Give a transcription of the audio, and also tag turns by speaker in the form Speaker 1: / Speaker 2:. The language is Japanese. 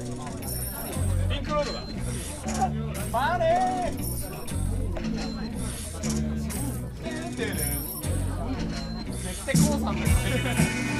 Speaker 1: ピンクロードがマネー絶対テコーさんだよ